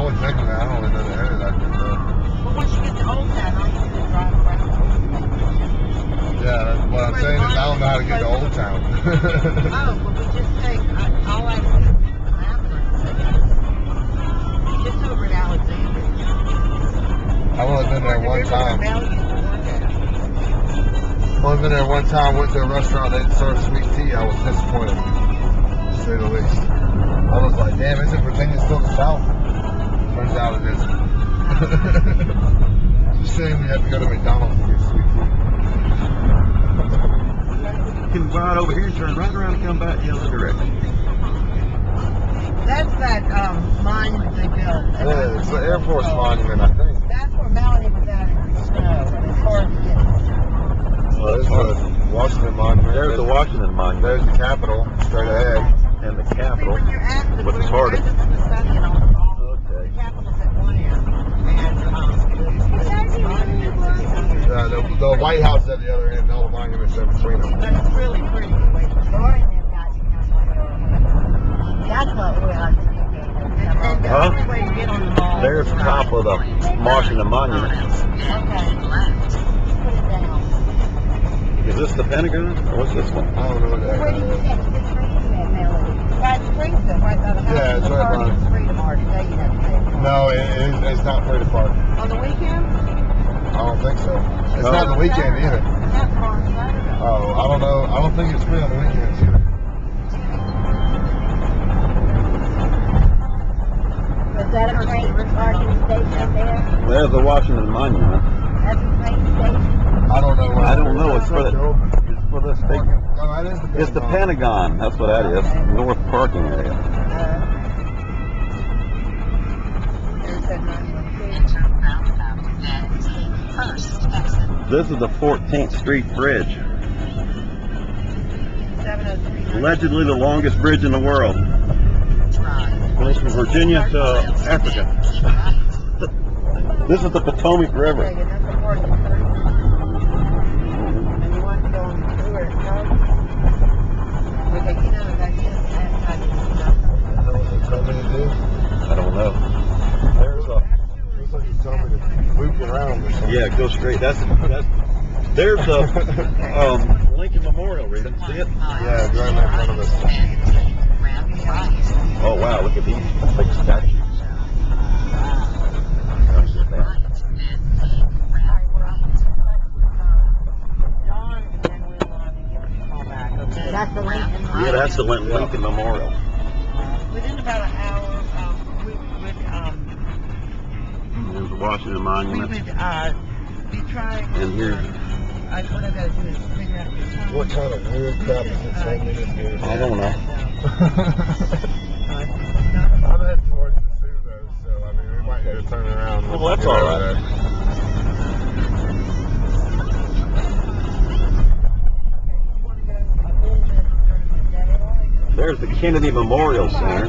I was thinking that. I don't really know the area that good though. But once you get to Old Town, you do is drive around. Yeah, that's what I'm saying is I don't know how to get to Old Town. Oh, well, we just take, uh, all I see is the map. Just over at Alexandria. I've only been there one time. Bell used to work at. I've only been there one time. Went to a restaurant. They didn't serve sweet tea. I was disappointed, to say the least. I was like, damn, isn't Virginia still the South? Turns out it isn't. it's a shame we have to go to McDonald's to get sweet tea. You can ride over here and turn right around and come back the other direction. That's that, um, monument they built. Yeah, it's the Air Force Monument, I think. That's where Melanie was at in the snow. It's hard to get. Well, there's the Washington Monument. There's the Washington Monument There's the Capitol, straight ahead. and the See, Capitol. when you're at the, Which when is you're harder? at the Smithsonian on the ball, Okay. the Capitol's at one end, and, um, the monument's at the other. Yeah, the, the White House at the other end, all the monuments are between them. But it's really pretty the way it's going. That's what we like to do. The Huh? only way to get on the mall. There's the top of the Washington Monument. Okay. Put. Is this the Pentagon or what's this one? I don't know what that Where do you is. get the train at, Melody? By Springfield, right by the house. Yeah, it's right park by- is free tomorrow. Today you have to pay. No, it, it, it's not free to park. On the weekend? I don't think so. It's No. not the weekend either. That's on Saturday. Oh, I don't know. I don't think it's free on the weekends either. Is that a train parking station there? There's the Washington Monument. That's a train station? I don't know. What I don't know. It's for the No, it's for this big. that oh, is the It's the Pentagon. That's what that is. North parking area. Uh, This is the 14th Street Bridge, allegedly the longest bridge in the world. Goes from Virginia to Africa. This is the Potomac River. Yeah, that's a part of the cruise. And you want to go on the tour at night? Okay, you know, that is advertising. Tell me to do. I don't know. There's a Looks like you told me to loop around or something. yeah, go straight. That's that's. There's a um, Lincoln Memorial. Rita, see it? Yeah, it's right in front of us. Oh wow, look at these big statues. That's the Lincoln. Yeah, that's the Lincoln Memorial. Within about an hour, um, we would, There's the Washington we Monument. would, uh, be trying. And here- I, what I gotta do is figure out the time. What kind of weird crap is it telling me to do? I don't know. I'm heading towards the zoo though, so I mean we might need to turn around. Well, that's Get all over right. there. There's the Kennedy Memorial Center.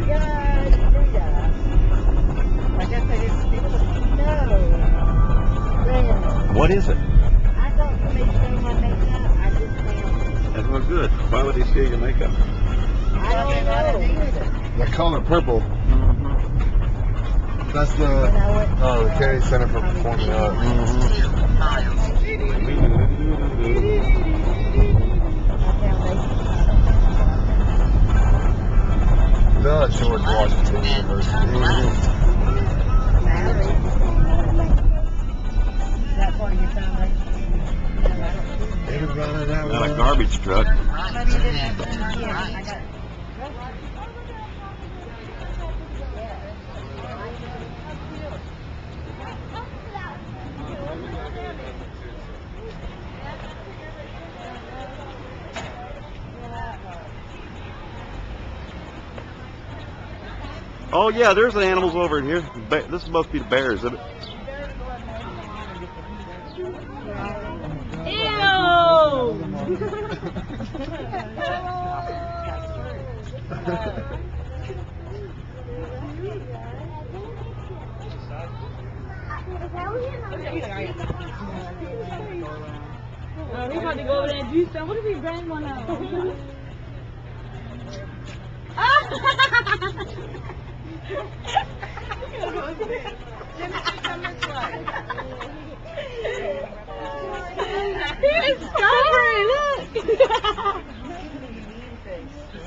What is it? I thought somebody stole my makeup. I just found That's not good. Why would they steal your makeup? I don't know. The color purple. Mm-hmm. That's the You oh the Kennedy Center for Performing Arts. No, it's mm-hmm. George Washington University. Mm-hmm. Truck. Oh yeah, there's the animals over in here. This must be the bears, Uh, we about to go over there and do something. What if we bring one out?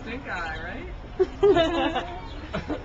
stink eye, right?